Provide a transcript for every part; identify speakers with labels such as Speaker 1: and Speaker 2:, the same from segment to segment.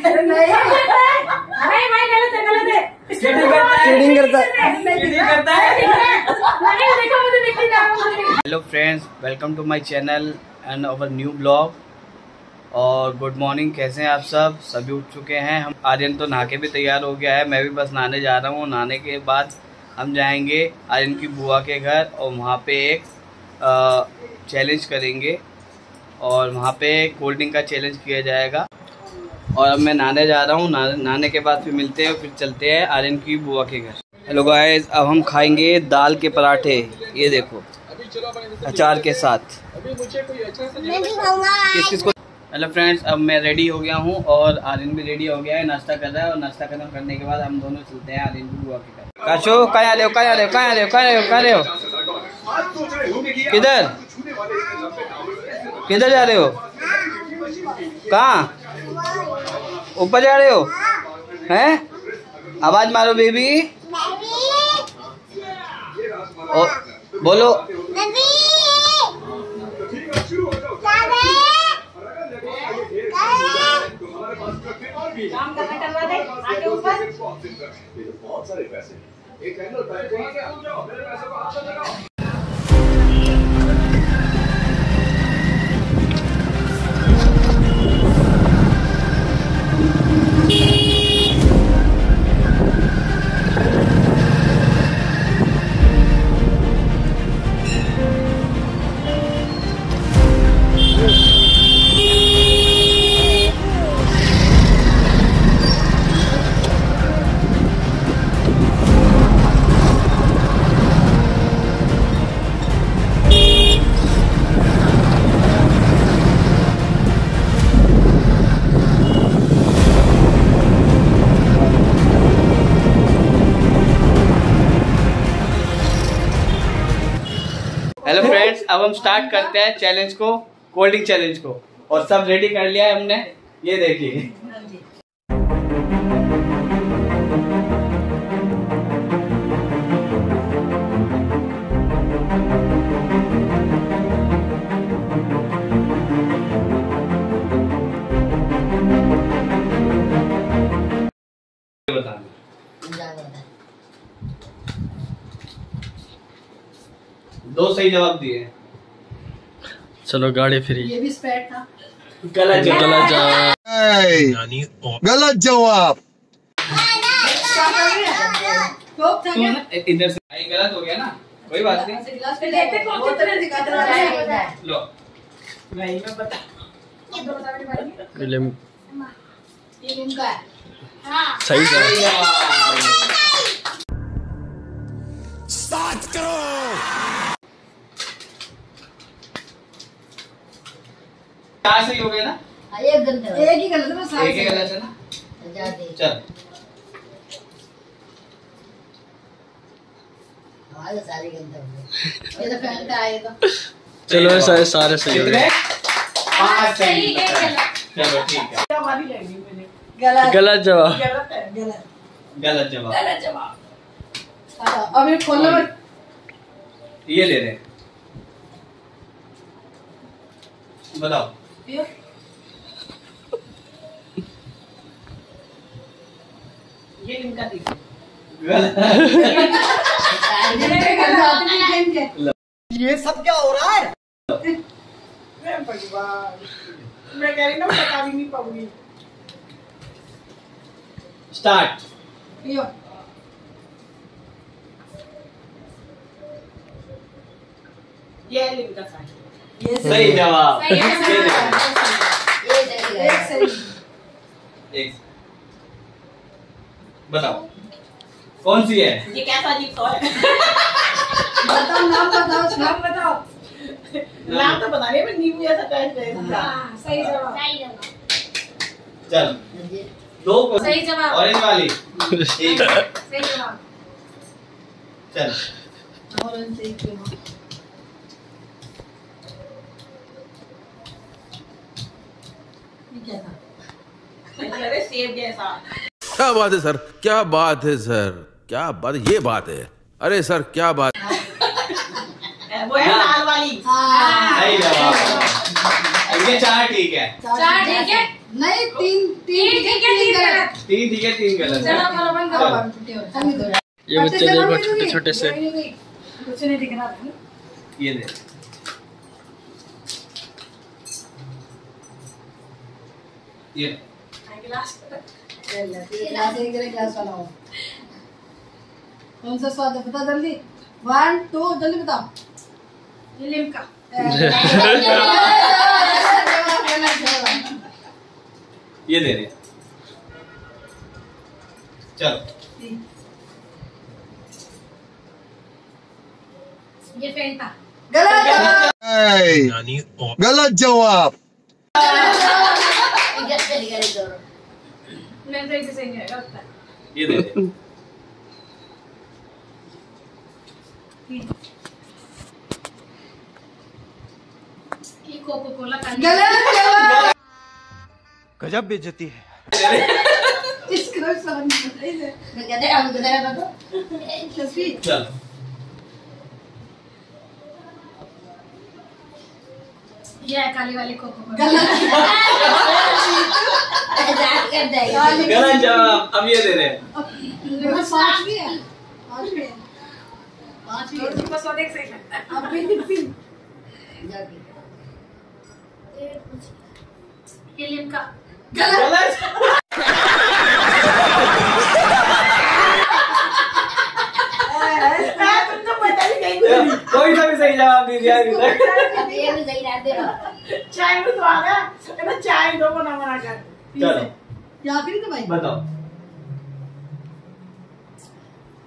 Speaker 1: Hello friends welcome to my channel and our new blog और good morning कैसे हैं आप सब? सभी उठ चुके हैं। हम आर्यन तो नहा के भी तैयार हो गया है। मैं भी बस नहाने जा रहा हूँ। नहाने के बाद हम जाएँगे आर्यन की बुआ के घर और वहाँ पे एक चैलेंज करेंगे। और वहाँ पे कोल्ड ड्रिंक का चैलेंज किया जाएगा। और अब मैं नहाने जा रहा हूँ। नहाने के बाद फिर मिलते हैं, फिर चलते हैं आर्यन की बुआ के घर। हेलो गाइस अब हम खाएँगे दाल के पराठे। ये देखो, अचार के साथ। किस किस को हेलो फ्रेंड्स अब मैं रेडी हो गया हूँ और आर्यन भी रेडी हो गया है, नाश्ता कर रहा है और नाश्ता खत्म करने के बाद हम दोनों चलते हैं आर्यन की बुआ के घर। काशो, कहाँ रहे हो, कहाँ रहे हो, कहाँ रहे हो, कहाँ रहे हो, कहाँ रहे हो? किधर? किधर जा रहे हो? कहाँ? ऊपर जा रहे हो? हैं? आवाज़ मारो बेबी। ओ, बोलो।
Speaker 2: बहुत सारे पैसे एक
Speaker 1: हेलो फ्रेंड्स अब हम स्टार्ट करते हैं चैलेंज को कोल्ड ड्रिंक चैलेंज को। और सब रेडी कर लिया है हमने? ये देखिए। बताना। दो सही जवाब दिए
Speaker 3: चलो गाड़ी फ्री।
Speaker 4: ये भी स्पेट था।
Speaker 1: गलत जवाब।
Speaker 3: गलत
Speaker 5: जवाब।
Speaker 4: टॉप था क्या?
Speaker 1: इधर से गलत हो गया ना। कोई बात नहीं।
Speaker 4: गिलास पे देखते। कौन कितने दिखाते। रहा
Speaker 1: लो।
Speaker 4: नहीं मैं बता
Speaker 3: फ़िल्म
Speaker 4: इनका
Speaker 3: सही था
Speaker 1: सही जवाब। चार सही हो गया ना?
Speaker 4: एक ही। गलत है ना
Speaker 1: एक ही गलत है ना? चल।
Speaker 4: ये तो तो।
Speaker 3: चलो सारे सारे सही हो गए
Speaker 1: पाँच सही
Speaker 4: सही है,
Speaker 1: चलो ठीक है।
Speaker 4: गलत।
Speaker 3: गलत जवाब।
Speaker 4: गलत है गलत।
Speaker 1: गलत जवाब।
Speaker 4: गलत जवाब। अब ये खोलना मत
Speaker 1: ये ले रहे बताओ।
Speaker 4: पियो ये इनका ये
Speaker 5: सब क्या हो रहा है?
Speaker 4: मैं कह रही ना बता भी नहीं पाऊँगी।
Speaker 1: स्टार्ट
Speaker 4: पियो ये है लिंका साइड ये
Speaker 1: सही जवाब।
Speaker 4: सही है, सही है। एक।
Speaker 1: बताओ। कौन सी है?
Speaker 4: ये कैसा है? बताओ नाम बताओ नाम बताओ। नाम तो बता रही है नींबू जैसा टेस्ट है इसका। सही जवाब।
Speaker 1: चल। दो को
Speaker 4: सही जवाब।
Speaker 1: ऑरेंज वाली। ठीक
Speaker 4: सही जवाब।
Speaker 1: चल।
Speaker 4: और सही जवाब ये क्या था अरे सेब जैसा
Speaker 6: क्या बात है सर? क्या बात है सर? क्या बात ये बात है। अरे सर क्या बात
Speaker 4: वो है? लाल वाली
Speaker 1: सही जवाब ये चार ठीक है।
Speaker 7: चार ठीक है
Speaker 4: नहीं तीन तीन
Speaker 7: तीन ठीक है तीन गलत
Speaker 1: तीन ठीक है तीन गलत
Speaker 7: चलो करो बंद करो
Speaker 3: ये बच्चे देखो छोटे छोटे से
Speaker 4: कुछ नहीं दिख रहा
Speaker 1: ये दे। ये
Speaker 4: गिलास एक गिलास वाला हो कौन सा स्वाद है बता जल्दी वन टू जल्दी बताओ
Speaker 7: ये लिमका
Speaker 1: ये दे रहे चलो।
Speaker 7: ये फेंटा
Speaker 4: गलत
Speaker 5: गलत जवाब।
Speaker 7: मैं तो इसे सही नहीं आएगा लगता
Speaker 1: ये दे
Speaker 7: ये कोको कोला का
Speaker 6: गजब बेइज्जती है।
Speaker 4: इसको समझ नहीं आता शफी
Speaker 1: चलो।
Speaker 7: ये काली वाली कोको
Speaker 4: गलत।
Speaker 1: गलत जवाब। अब ये दे रहे
Speaker 4: है। है है
Speaker 7: है ये लिमका
Speaker 1: गलत
Speaker 4: ही
Speaker 1: कोई सा भी सही जवाब तक।
Speaker 4: चाय में तो आ गया कहना चाय दो बना बना कर।
Speaker 1: चलो।
Speaker 4: क्या करी तो भाई?
Speaker 1: बताओ।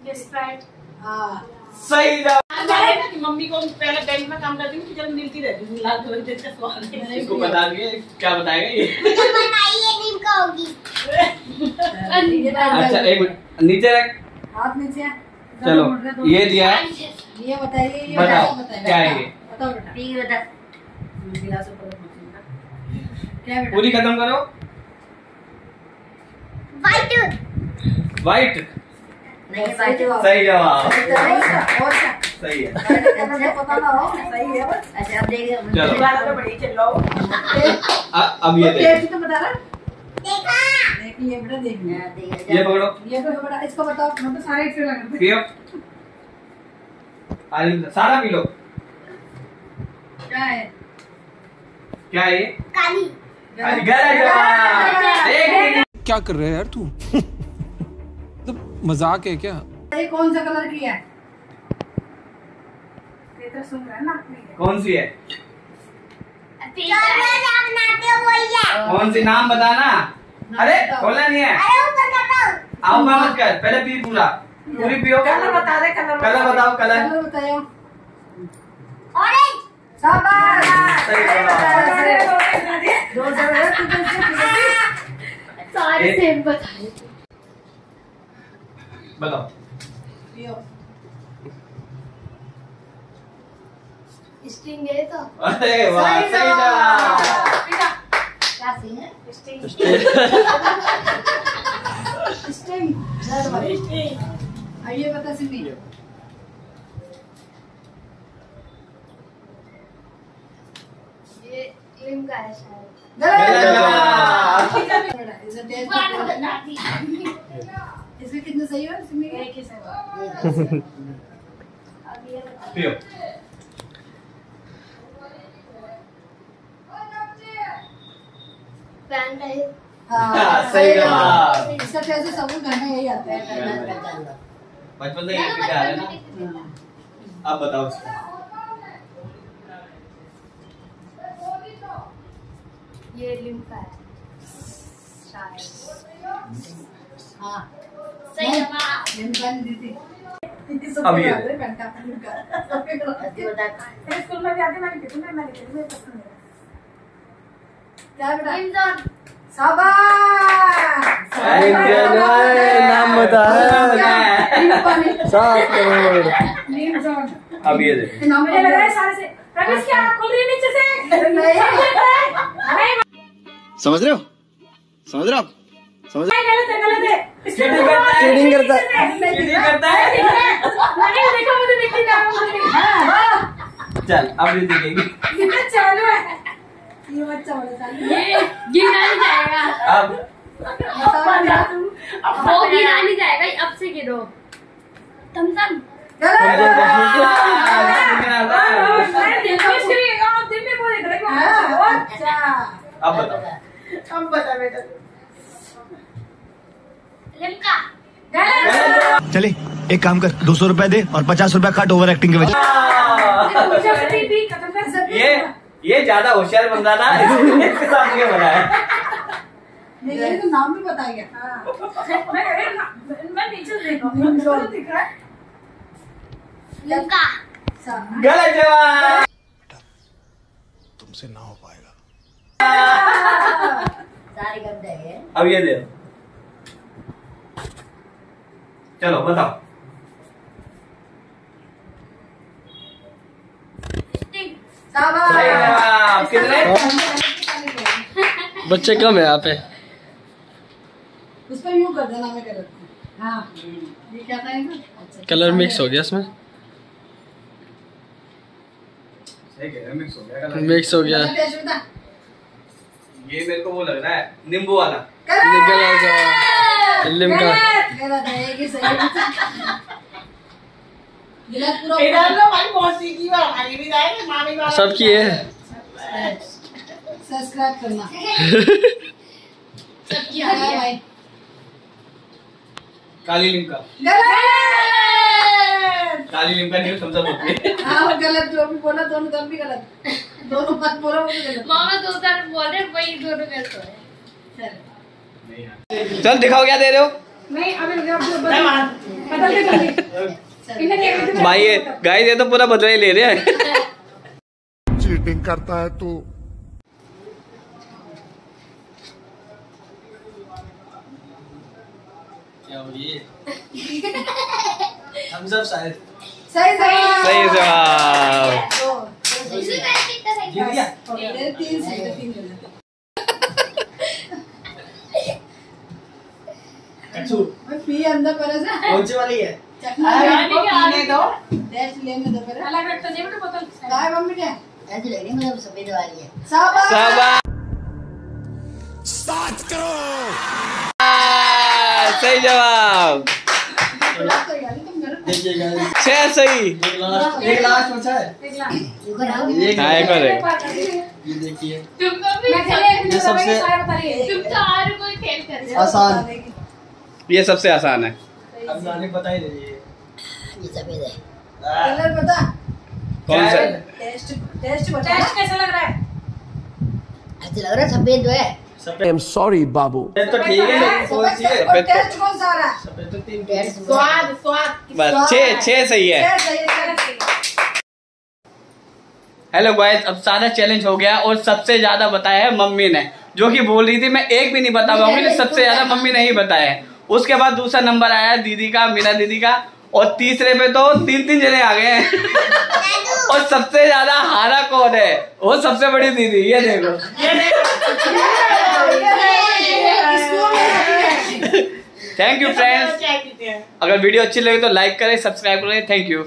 Speaker 7: ये स्प्राइट
Speaker 4: हाँ।
Speaker 1: सही जवाब।
Speaker 4: कि मम्मी को पहले बैंक में काम करती थी जब मिलती रहती लाल कलर के सवाल
Speaker 1: इसको बता दिए क्या बताएगा ये? अच्छा एक मिनट। नीचे रख।
Speaker 4: हाथ नीचे
Speaker 1: चलो ये दिया। है
Speaker 4: ये बताइए ये
Speaker 1: बताओ, क्या है ये?
Speaker 4: बताओ बेटा गिलास। क्या
Speaker 1: पूरी खत्म करो। वाइट
Speaker 4: सही जवाब।
Speaker 1: सही जवाब। सही है
Speaker 4: पता ना हो सही है।
Speaker 1: चलो
Speaker 4: दोबारा तो बड़ी चल लो।
Speaker 1: अ- अब ये देखो।
Speaker 4: टेस्ट तो बता रहा? देखिए बेटा देखिए
Speaker 1: ये पकड़ो।
Speaker 4: ये तो बेटा इसको बताओ हम तो सारे लग
Speaker 1: पी लो।
Speaker 4: क्या है?
Speaker 1: क्या है ये?
Speaker 8: क्या कर रहे हैं यार तू? मतलब मज़ाक है क्या?
Speaker 4: ये कौन सा कलर की है?
Speaker 7: ये तो सुन रहा है ना
Speaker 1: कौन सी है? कौन सी? नाम बताना। अरे खोलना नहीं है। आओ मत कर पहले पी पूरा। पूरी पियो।
Speaker 4: कलर बता दे कलर
Speaker 1: कलर बताओ कलर।
Speaker 4: बताओ। शाबाश।
Speaker 1: सही जवाब
Speaker 4: दो सौ है तू कैसे
Speaker 7: सारे सेम बताए
Speaker 1: बताओ।
Speaker 7: स्टिंग है तो।
Speaker 1: अरे वाह सही जवाब।
Speaker 4: स्टिंग। दर्द वाली। आइए बता सिंधी।
Speaker 7: ये। लिमका है शायद।
Speaker 1: गलत
Speaker 4: इसके कितने सही हो
Speaker 7: एक ही सही अब ये बता
Speaker 1: पियो
Speaker 7: पैंट है
Speaker 4: हाँ
Speaker 1: सही जवाब
Speaker 4: इसका टेस्ट सब घर में यही आता है
Speaker 1: बचपन से यही रहे हैं ना? अब बताओ उसको।
Speaker 7: ये लिमका है।
Speaker 4: हाँ
Speaker 7: सही जवाब
Speaker 1: अब ये।
Speaker 4: स्कूल में भी आते मैंने कितने मैंने कितने क्या बेटा शाबाश
Speaker 3: नाम बता सात करोड़
Speaker 1: अब ये देखो
Speaker 4: मुझे लग रहा है सारे से प्रवेश क्या खुल रही है नीचे से नहीं
Speaker 5: समझ रहे हो समझ रहे हो आप? समझ रहे
Speaker 4: गलत है है।
Speaker 1: चीटिंग करता
Speaker 3: करता है।
Speaker 1: चीटिंग करता है।
Speaker 4: हूँ
Speaker 1: चल अब ये दिखेगी।
Speaker 4: कितना चालू है। ये बच्चा
Speaker 7: ये गिना जाएगा।
Speaker 1: अब।
Speaker 7: वो गिना जाएगा अब से गिरो। तम
Speaker 4: अच्छा।
Speaker 1: अब बताओ।
Speaker 7: लिमका
Speaker 5: चले एक काम कर दो सौ रुपए दे और पचास रुपए काट ओवर एक्टिंग के वजह
Speaker 1: ये ये ज़्यादा होशियार बंदा था इसके साथ ये बना है।
Speaker 4: नहीं तो नाम भी बताएगा
Speaker 7: लिमका
Speaker 1: गलत जवाब।
Speaker 5: तुमसे ना हो पाएगा।
Speaker 1: सारे गंदे अब ये दे। चलो बताओ कितने
Speaker 3: बच्चे कम है यहाँ पे
Speaker 4: उस पर यूँ कर देना मैं गलत हाँ ये क्या था अच्छा
Speaker 3: कलर मिक्स हो गया इसमें
Speaker 1: हैं, मिक्स हो गया
Speaker 3: मिक्स हो।
Speaker 1: ये मेरे को वो लग रहा है नींबू वाला
Speaker 3: जवाब लिमका
Speaker 4: गलत गलत पूरा
Speaker 3: सबकी है
Speaker 4: सब्सक्राइब करना।
Speaker 7: आ गई
Speaker 1: काली लिमका
Speaker 4: गलत!
Speaker 1: काली लिमका नहीं समझा होती है
Speaker 4: गलत। जो भी बोला दोनों तब भी गलत। दोनों मत बोलो वो भी गलत।
Speaker 7: मामा दो तरफ़ बोल वही दोनों कैसे हो
Speaker 4: चल।
Speaker 1: चल दिखाओ क्या दे रहे हो। भाई ये गाइस ये तो पूरा बदला ही ले रहे हैं।
Speaker 5: चीटिंग करता है तू।
Speaker 3: क्या हो ये हम सब शायद
Speaker 4: सही सही
Speaker 1: सही जवाब
Speaker 4: दो
Speaker 7: इसी तरह कितना सही
Speaker 3: जीत गया
Speaker 4: हो गया मेरे तीन सही है, तीन गलत
Speaker 3: कच्चू
Speaker 4: मैं पी अंदर पर से।
Speaker 3: कौन सी वाली है?
Speaker 4: चखना
Speaker 7: पीने
Speaker 4: दो टेस्ट लेने दो पर
Speaker 7: अलग रखता जेब में बोतल।
Speaker 4: काय मम्मी क्या
Speaker 9: ऐसी लग रही मतलब सफ़ेद वाली है।
Speaker 4: शाबाश।
Speaker 1: शाबाश सही जवाब।
Speaker 4: तो तुम
Speaker 1: छह सही।
Speaker 3: एक लास्ट। एक लास्ट। बचा है। एक
Speaker 1: हाँ, एक और एक।
Speaker 3: ये देखिए।
Speaker 7: तुमको भी
Speaker 3: ये सबसे
Speaker 7: तुम तो और कोई खेल कर रहे हो।
Speaker 3: आसान।
Speaker 1: ये सबसे आसान है।
Speaker 3: अब गाने बता ही दीजिए
Speaker 9: ये सफ़ेद है।
Speaker 4: कलर बता।
Speaker 1: कौन सा?
Speaker 4: टेस्ट टेस्ट बता।
Speaker 7: कैसा लग रहा है?
Speaker 9: ऐसे लग रहा है सफ़ेद है।
Speaker 6: आई एम सॉरी बाबू।
Speaker 3: ये तो ठीक है लेकिन कौन सी है
Speaker 4: और टेस्ट कौन सा आ रहा है?
Speaker 3: सफ़ेद तो तीन
Speaker 9: टेस्ट
Speaker 7: स्वाद स्वाद।
Speaker 1: बस छह छह सही है। हेलो गाइस अब सारा चैलेंज हो गया और सबसे ज़्यादा बताया है मम्मी ने जो कि बोल रही थी मैं एक भी नहीं बता पाऊँगी सबसे ज़्यादा मम्मी ने ही बताया है। उसके बाद दूसरा नंबर आया दीदी का मीना दीदी का और तीसरे पे तो तीन तीन जने आ गए हैं। और सबसे ज़्यादा हारा कौन है? वो सबसे बड़ी दीदी ये देखो। थैंक यू फ्रेंड्स अगर वीडियो अच्छी लगी तो लाइक करें सब्सक्राइब करें। Thank you